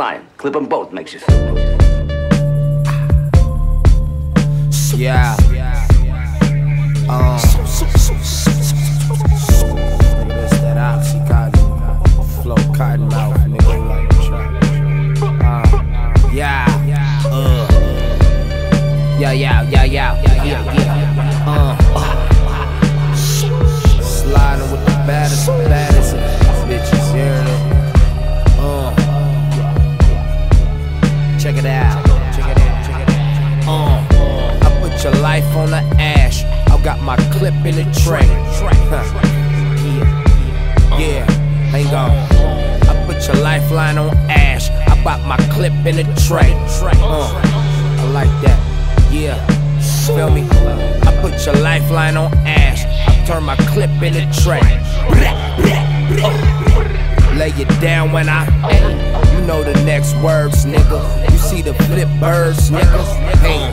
Fine, clip them both makes you feel. Yeah. Uh. Yeah, yeah, yeah, yeah, yeah, yeah, yeah. Your life on the ash. I got my clip in the tray. Huh. Yeah. Hang on. I put your lifeline on ash. I bought my clip in the tray. Uh. I like that. Yeah. Feel me? I put your lifeline on ash. I turn my clip in the tray. Uh. Lay it down when I. You know the next words, nigga. You see the flip birds, nigga. Hey.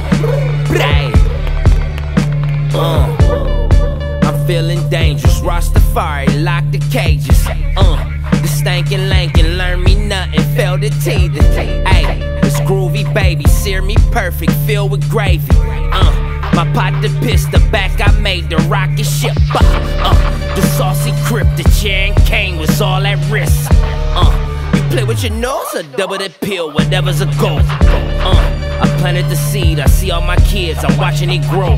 Dangerous. Rastafari, lock the cages. Uh. The stankin' lankin' learn me nothing, felt the teething. Hey, this groovy baby, sear me perfect, filled with gravy. Uh, my pot the piss, the back I made, the rocket ship. Uh, the saucy crip, the chair and cane was all at risk. Uh, you play with your nose or double the pill, whatever's a goal. Uh, I planted the seed, I see all my kids, I'm watching it grow.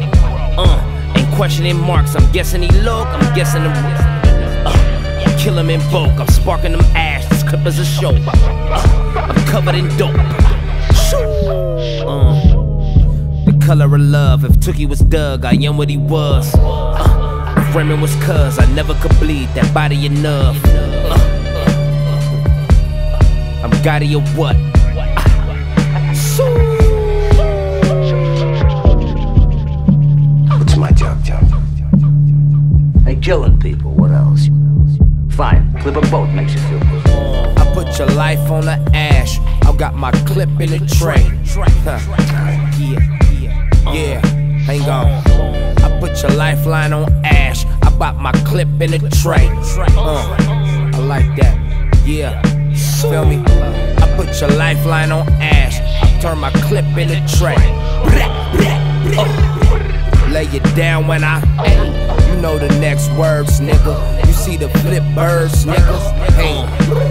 Uh, questioning marks, I'm guessing he look, I'm guessing the. Uh, kill him in bulk, I'm sparking them ash, this clip is a show. Uh, I'm covered in dope. Uh, the color of love, if Tookie was Doug, I am what he was. Uh, if was cuz, I never could bleed that body enough. Uh, I'm Gotti or what? Killing people, what else? Fine, clip them both makes you feel good. I put your life on the ash. I got my clip in the tray. Huh. Yeah, yeah, hang on. I put your lifeline on ash. I bought my clip in the tray. Uh, I like that. Yeah, feel me? I put your lifeline on ash. I turn my clip in the tray. Uh, lay it down when I. You know the next words, nigga. You see the flip birds, nigga. Hey.